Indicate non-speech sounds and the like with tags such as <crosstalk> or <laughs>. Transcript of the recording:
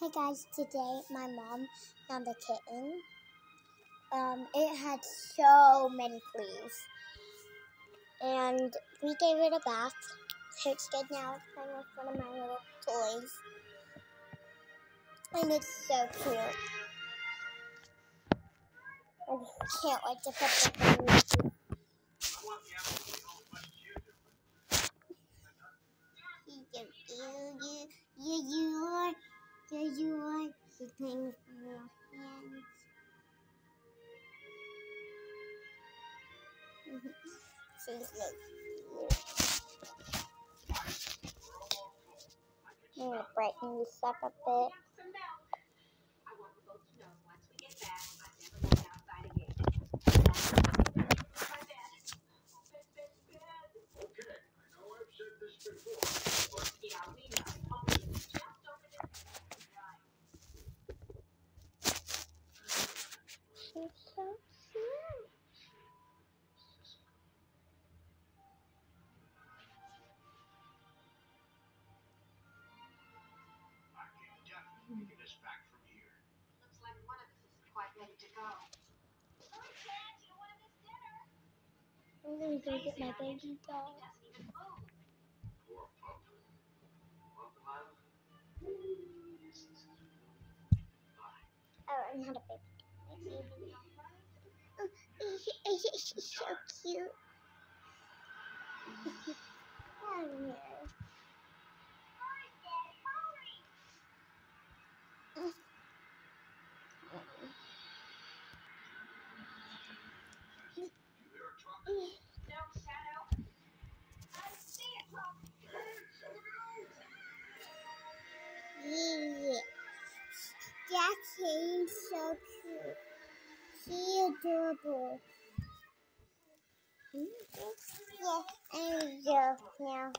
Hey guys, today my mom found a kitten. Um, it had so many fleas. And we gave it a bath. So it's good now. It's playing with one of my little toys. And it's so cute. I can't wait to put the thing you, you, you, you. Do you want to play with your hands? <laughs> She's like, I'm gonna brighten this up a bit. From here. Looks like one of us isn't quite ready to go. I'm gonna go get my baby doll. Doesn't. Oh, I'm not a baby. Oh, she's so cute. oh, no. Yeah. Is so cute. She adorable. Yeah, I'm joke now.